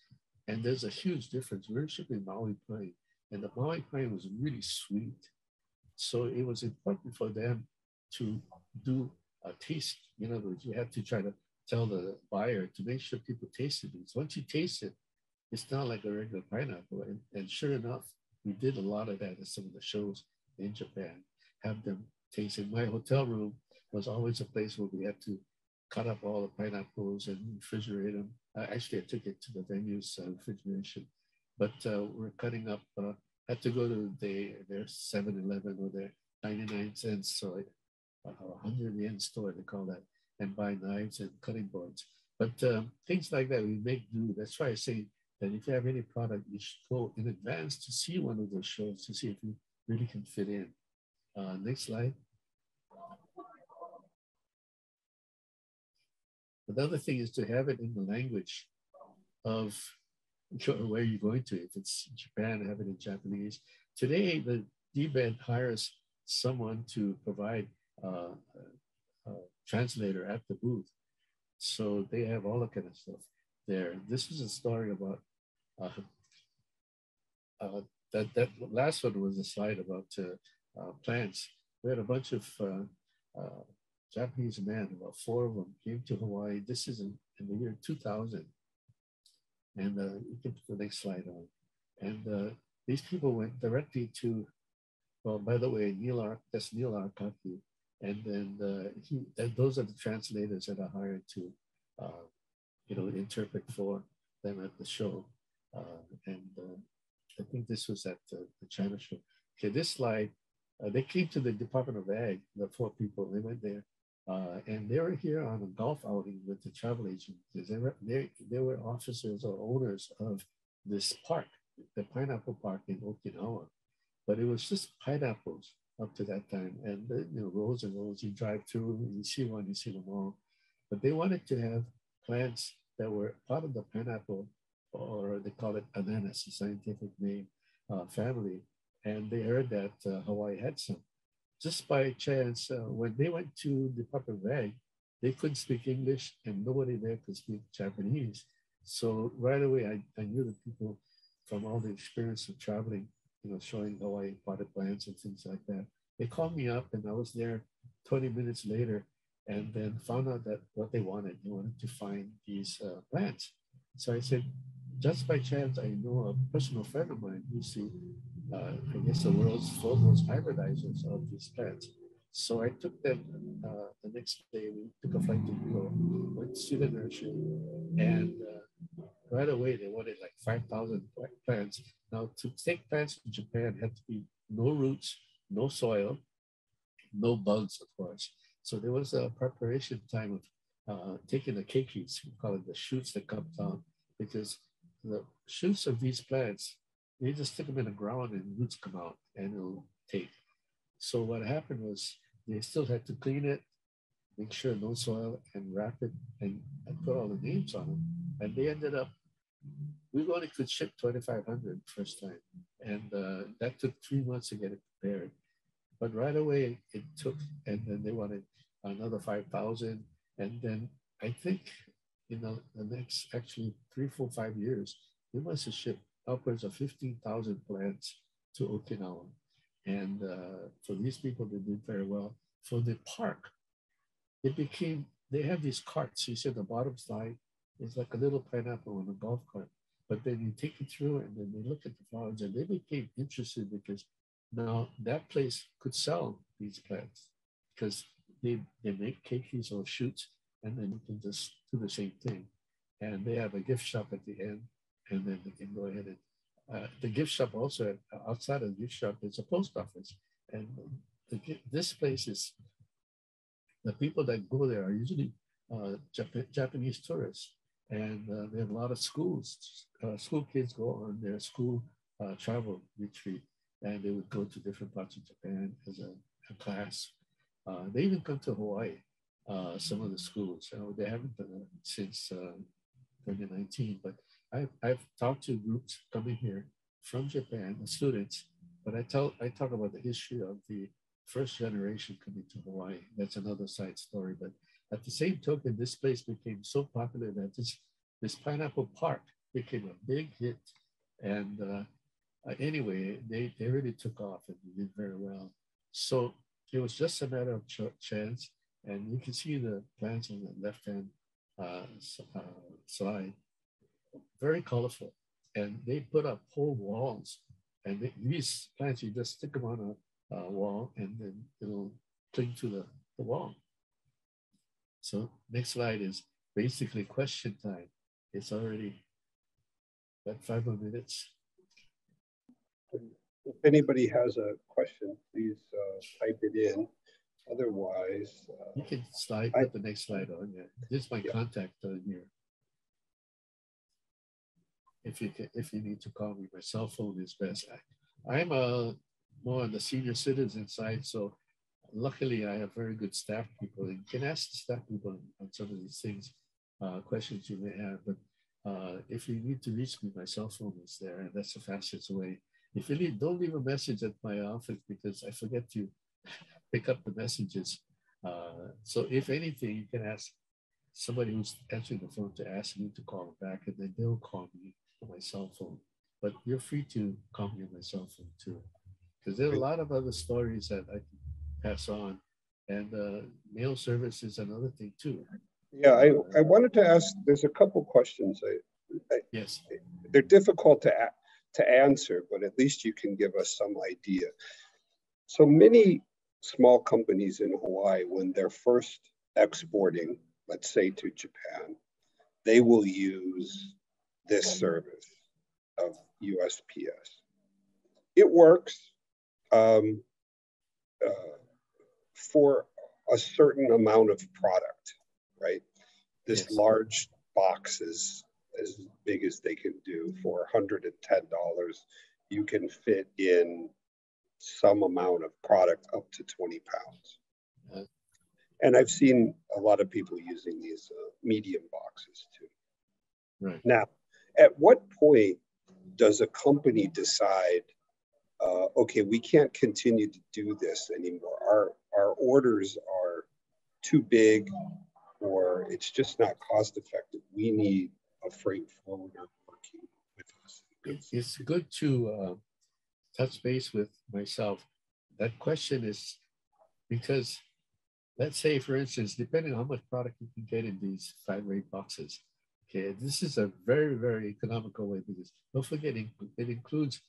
and there's a huge difference. We're shipping Maui pine, and the Maui pine was really sweet. So it was important for them to do a taste. In other words, you have to try to tell the buyer to make sure people taste it. Because once you taste it, it's not like a regular pineapple. And, and sure enough, we did a lot of that at some of the shows in Japan, have them taste it. My hotel room was always a place where we had to cut up all the pineapples and refrigerate them. Uh, actually, I took it to the venue's uh, refrigeration, but uh, we're cutting up. Uh, had to go to the, their 7-Eleven or their 99 cents, so a 100 yen store, they call that, and buy knives and cutting boards. But um, things like that, we make do. That's why I say that if you have any product, you should go in advance to see one of those shows to see if you really can fit in. Uh, next slide. Another thing is to have it in the language of where you're going to. If it's Japan, have it in Japanese. Today, the DBED hires someone to provide uh, a, a translator at the booth. So they have all that kind of stuff there. This is a story about uh, uh, that. That last one was a slide about uh, uh, plants. We had a bunch of Japanese men, about four of them, came to Hawaii. This is in, in the year 2000. And uh, you can put the next slide on. And uh, these people went directly to, well, by the way, Neil Ar- that's Neil Arcati. And then uh, he, and those are the translators that are hired to, you know, interpret for them at the show. Uh, and uh, I think this was at the, the China show. Okay, this slide, they came to the Department of Ag, the four people, they went there uh, and they were here on a golf outing with the travel agent. They were, they, they were officers or owners of this park, the Pineapple Park in Okinawa. But it was just pineapples up to that time. And you know, rows and rows, you drive through, you see one, you see them all. But they wanted to have plants that were part of the pineapple, or they call it ananas, a scientific name, uh, family. And they heard that uh, Hawaii had some just by chance, uh, when they went to Department of Ag, they couldn't speak English and nobody there could speak Japanese. So right away, I, I knew the people from all the experience of traveling, you know, showing Hawaii potted plants and things like that. They called me up and I was there 20 minutes later and then found out that what they wanted, they wanted to find these uh, plants. So I said, just by chance, I know a personal friend of mine who's the uh, I guess the world's foremost hybridizers of these plants. So I took them uh, the next day. We took a flight to Europe, went to the nursery, and uh, right away they wanted like 5,000 plants. Now, to take plants to Japan had to be no roots, no soil, no bugs, of course. So there was a preparation time of uh, taking the keikis, we call it the shoots that come down, because the shoots of these plants you just stick them in the ground and roots come out and it'll take. So what happened was they still had to clean it, make sure no soil, and wrap it and, and put all the names on them. And they ended up, we only could ship 2,500 first time. And uh, that took three months to get it prepared. But right away it took, and then they wanted another 5,000. And then I think in the, next actually three, four, five years, we must have shipped upwards of 15,000 plants to Okinawa. And uh, for these people, they did very well. For the park, it became, they have these carts. You see the bottom side is like a little pineapple on a golf cart. But then you take it through and then they look at the flowers and they became interested because now that place could sell these plants because they, they make keikis or shoots and then you can just do the same thing. And they have a gift shop at the end and then they can go ahead and uh, the gift shop also outside of the gift shop is a post office, and the, this place is the people that go there are usually uh, Jap- Japanese tourists, and uh, they have a lot of schools. Uh, school kids go on their school uh, travel retreat, and they would go to different parts of Japan as a, a class. Uh, they even come to Hawaii. Some of the schools, they haven't done it since 2019, but I've, I've talked to groups coming here from Japan, the students, but I tell I talk about the history of the first generation coming to Hawaii. That's another side story, but At the same token, this place became so popular that this, this Pineapple Park became a big hit. And uh, uh, anyway, they, they really took off and did very well. So it was just a matter of ch- chance. And you can see the plants on the left-hand uh, uh, slide, very colorful. And they put up whole walls. And they, these plants, you just stick them on a, a wall and then it'll cling to the, the wall. So next slide is basically question time. It's already about five more minutes. If anybody has a question, please uh, type it in. Otherwise, uh, you can slide, put the next slide on. Yeah, this is my yeah. contact on here. If you can, if you need to call me, my cell phone is best. I, I'm a more on the senior citizen side, so luckily I have very good staff people and can ask the staff people on some of these things, uh, questions you may have. But uh, if you need to reach me, my cell phone is there, and that's the fastest way. If you need, don't leave a message at my office because I forget to pick up the messages. Uh, so if anything, you can ask somebody who's answering the phone to ask me to call back, and then they'll call me on my cell phone. But you're free to call me on my cell phone too, because there are a lot of other stories that I can pass on, and uh, mail service is another thing too. Yeah, I, I wanted to ask. There's a couple questions. I, I, yes, they're difficult to to answer, but at least you can give us some idea. So many small companies in Hawaii, when they're first exporting, let's say to Japan, they will use this service of USPS. It works um, uh, for a certain amount of product, right? This yes. large box is as big as they can do for $110. You can fit in some amount of product up to 20 pounds. And I've seen a lot of people using these uh, medium boxes too. Right. Now, at what point does a company decide, uh, okay, we can't continue to do this anymore? Our, our orders are too big or it's just not cost effective. We need a freight forwarder working with us. It's good to uh, touch base with myself. That question is because, let's say, for instance, depending on how much product you can get in these flat rate boxes, okay, this is a very, very economical way this. Don't forget, it, includes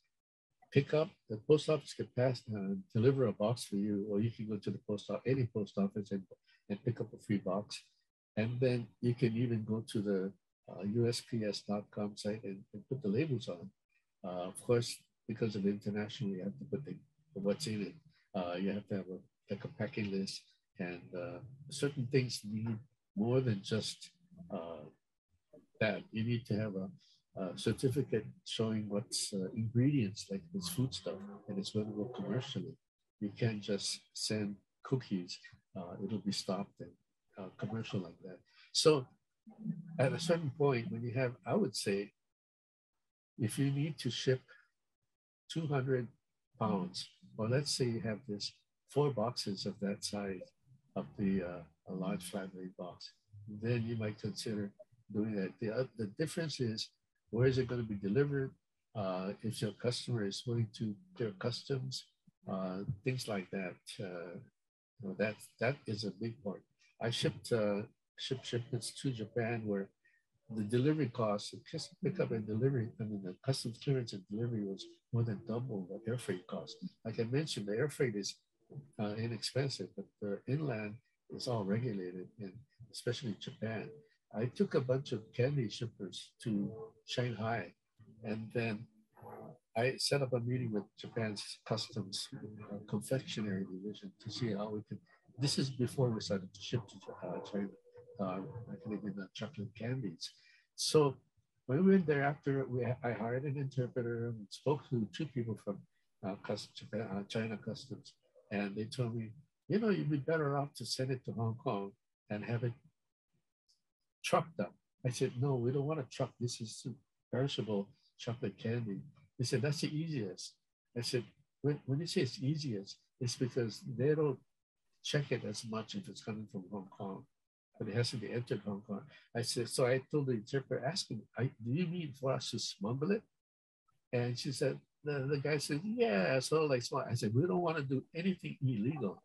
pickup. The post office can pass, uh, deliver a box for you, or you can go to the post office, any post office, and, and pick up a free box. And then you can even go to the uh, USPS.com site and, and, put the labels on. Uh, of course, because of international, you have to put the, what's in it. Uh, you have to have a, like a packing list, and uh, certain things need more than just uh, that. You need to have a, a certificate showing what's uh, ingredients, like this food stuff, and it's going to go commercially. You can't just send cookies; it'll be stopped and commercial like that. So at a certain point, when you have, I would say, if you need to ship 200 pounds, or let's say you have this four boxes of that size of the uh, a large flat rate box, then you might consider doing that. The, uh, the difference is where is it going to be delivered? Uh, if your customer is willing to clear customs, uh, things like that. Uh, you know, that that is a big part. I shipped uh, ship shipments to Japan where the delivery costs, just pickup and delivery, I mean, the customs clearance and delivery was more than double the air freight cost. Like I mentioned, the air freight is uh, inexpensive, but the inland is all regulated, and especially Japan. I took a bunch of candy shippers to Shanghai, and then I set up a meeting with Japan's customs uh, confectionery division to see how we could. This is before we started to ship to uh, China uh, in the chocolate candies. So when we went there after, we, I hired an interpreter and spoke to two people from uh, uh, China Customs. And they told me, you know, you'd be better off to send it to Hong Kong and have it trucked up. I said, no, we don't want to truck. This is perishable chocolate candy. They said, that's the easiest. I said, when, when you say it's easiest, it's because they don't check it as much if it's coming from Hong Kong. But it hasn't entered Hong Kong. I said, so I told the interpreter, ask him, do you mean for us to smuggle it? And she said, the, the guy said, yeah, so like smart. I said, we don't want to do anything illegal.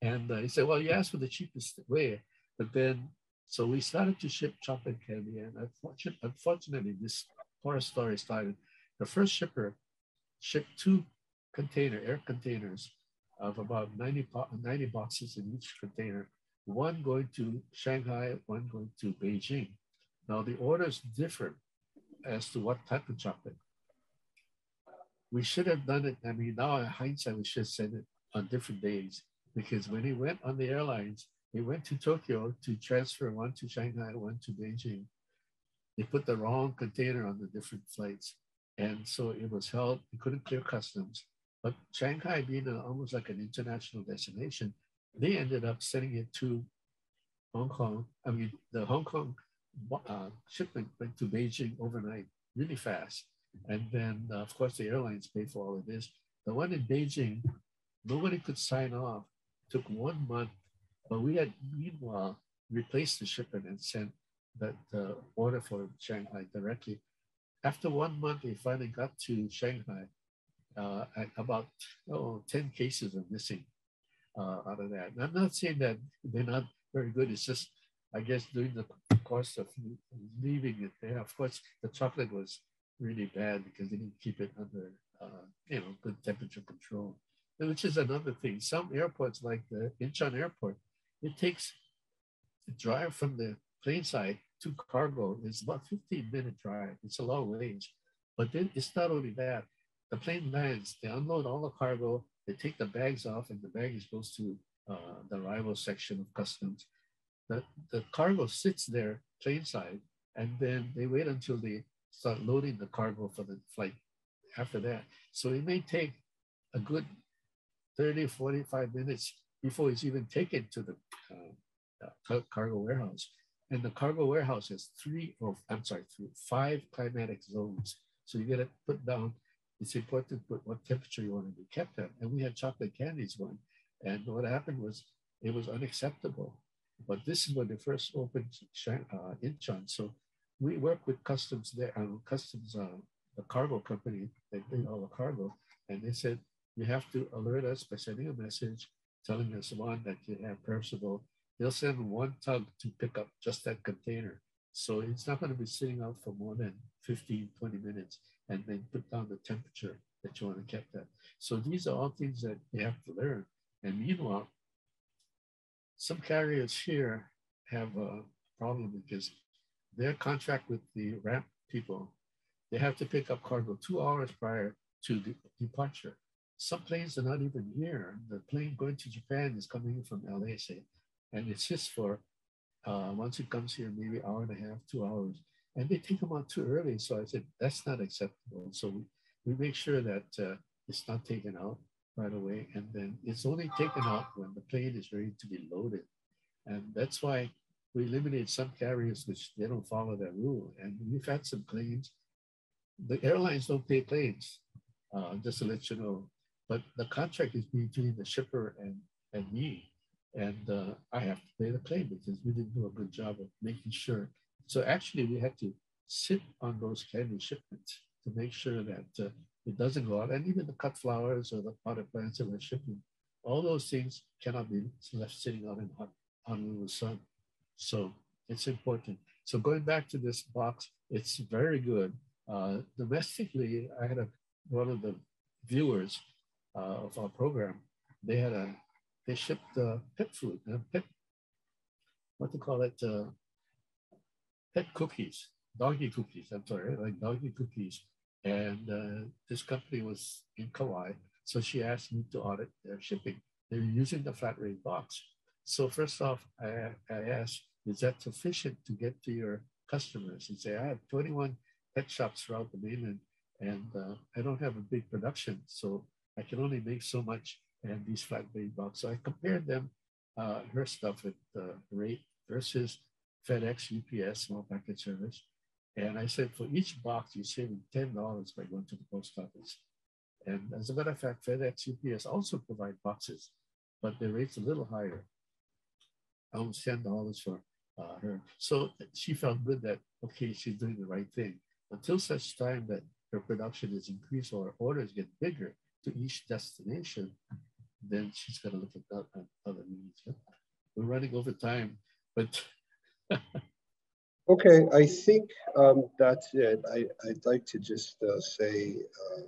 And uh, he said, well, you asked for the cheapest way. But then, so we started to ship chocolate candy. And unfortunately, unfortunately this horror story started. The first shipper shipped two container, air containers of about 90, 90 boxes in each container, one going to Shanghai, one going to Beijing. Now the orders differ as to what type of chocolate. We should have done it. I mean, now in hindsight, we should have said it on different days because when he went on the airlines, he went to Tokyo to transfer one to Shanghai, one to Beijing. They put the wrong container on the different flights. And so it was held, he couldn't clear customs. But Shanghai being almost like an international destination, they ended up sending it to Hong Kong. I mean, the Hong Kong uh, shipment went to Beijing overnight, really fast. And then, uh, of course, the airlines paid for all of this. The one in Beijing, nobody could sign off. Took one month, but we had meanwhile replaced the shipment and sent that uh, order for Shanghai directly. After one month, they finally got to Shanghai uh, about oh, 10 cases are missing uh, out of that. And I'm not saying that they're not very good. It's just, I guess, during the course of leaving it there, of course, the chocolate was really bad because they didn't keep it under, uh, you know, good temperature control. Which is another thing. Some airports, like the Incheon Airport, it takes a drive from the plane side to cargo. It's about 15 minute drive. It's a long range. But then it's not only that the plane lands, they unload all the cargo, they take the bags off, and the baggage goes to uh, the arrival section of customs. The, the cargo sits there, plane side, and then they wait until they start loading the cargo for the flight after that. So it may take a good 30, 45 minutes before it's even taken to the uh, uh, cargo warehouse. And the cargo warehouse has three, or I'm sorry, three, five climatic zones. So you get it put down it's important to put what temperature you want to be kept at. And we had chocolate candies one. And what happened was it was unacceptable. But this is when they first opened uh, Incheon. So we work with customs there, uh, customs, uh, the cargo company, they bring all the cargo. And they said, you have to alert us by sending a message telling us one that you have perishable. They'll send one tug to pick up just that container. So it's not going to be sitting out for more than 15, 20 minutes and then put down the temperature that you want to keep at. So these are all things that you have to learn. And meanwhile, some carriers here have a problem because their contract with the ramp people, they have to pick up cargo two hours prior to the departure. Some planes are not even here. The plane going to Japan is coming from LA, say, and it's just for uh, once it comes here, maybe hour and a half, two hours and they take them out too early. So I said, that's not acceptable. So we, we make sure that uh, it's not taken out right away. And then it's only taken out when the plane is ready to be loaded. And that's why we eliminate some carriers which they don't follow that rule. And we've had some claims. The airlines don't pay claims, uh, just to let you know. But the contract is between the shipper and, and me. And uh, I have to pay the claim because we didn't do a good job of making sure so actually, we had to sit on those candy shipments to make sure that uh, it doesn't go out. And even the cut flowers or the potted plants that we're shipping, all those things cannot be left sitting out in hot, Honolulu sun. So it's important. So going back to this box, it's very good. Uh, domestically, I had a, one of the viewers uh, of our program. They had a they shipped uh, pet food, uh, pet what to call it, uh, pet cookies, doggy cookies, I'm sorry, like doggy cookies. And uh, this company was in Kauai. So she asked me to audit their shipping. They're using the flat rate box. So first off, I, I asked, is that sufficient to get to your customers? And say, I have 21 pet shops throughout the mainland and uh, I don't have a big production. So I can only make so much and these flat rate box. So I compared them, uh, her stuff at the rate versus FedEx, UPS, small package service. And I said, for each box, you're saving $10 by going to the post office. And as a matter of fact, FedEx, UPS also provide boxes, but the rate's a little higher, almost $10 for uh, her. So she felt good that, okay, she's doing the right thing. Until such time that her production is increased or orders get bigger to each destination, then she's got to look at, that, other needs. We're running over time, but. okay, I think um, that's it. I, would like to just uh, say uh,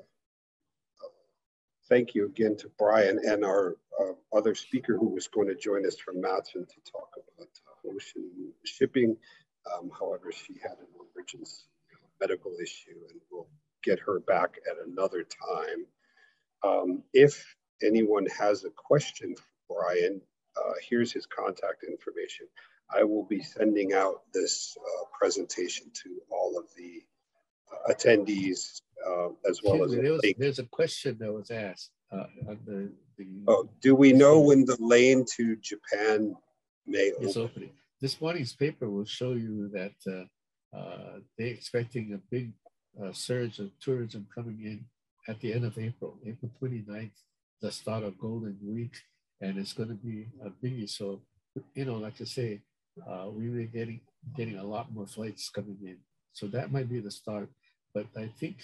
thank you again to Brian and our uh, other speaker who was going to join us from Matson to talk about uh, ocean shipping. Um, however, she had an emergency medical issue and we'll get her back at another time. Um, if anyone has a question for Brian, uh, here's his contact information. I will be sending out this uh, presentation to all of the uh, attendees uh, as well as there was, there's a question that was asked uh, the, the, oh, do we know when the lane to Japan may is open? opening? This morning's paper will show you that uh, uh, they're expecting a big uh, surge of tourism coming in at the end of April, April 29th, the start of Golden Week, and it's going to be a biggie. So, you know, like I say, uh, we were getting getting a lot more flights coming in. So that might be the start. But I think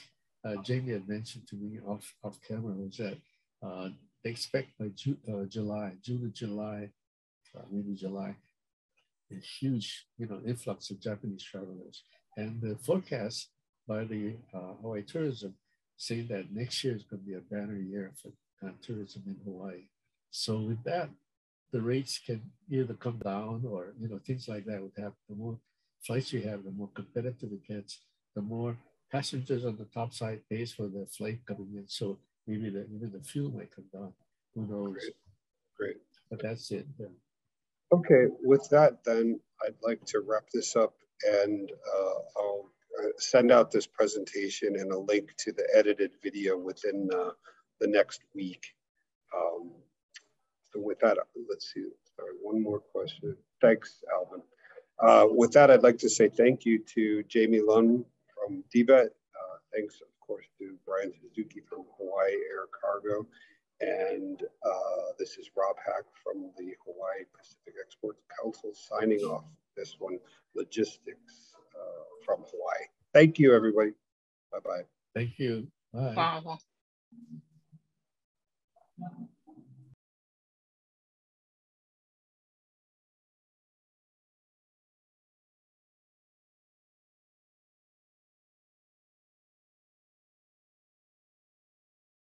uh, Jamie had mentioned to me off, off camera was that uh, they expect by Ju uh, July, June and July, uh, maybe July, a huge, you know, influx of Japanese travelers. And the forecast by the uh, Hawaii tourism saying that next year is going to be a banner year for uh, tourism in Hawaii. So with that, the rates can either come down or, you know, things like that would happen. The more flights you have, the more competitive it gets, the more passengers on the top side pays for the flight coming in. So maybe the, even the fuel might come down. Who knows? Great. Great. But that's it. Yeah. Okay, with that, then I'd like to wrap this up and uh, I'll uh, send out this presentation and a link to the edited video within uh, the next week. Um, so with that, let's see, sorry, one more question. Thanks, Alvin. Uh, with that, I'd like to say thank you to Jamie Lund from DBED. Uh, thanks, of course, to Brian Suzuki from Hawaii Air Cargo. And uh, this is Rob Hack from the Hawaii Pacific Exports Council signing off this one, Logistics uh, from Hawaii. Thank you, everybody. Bye-bye. Thank you. Bye. Bye. Yeah.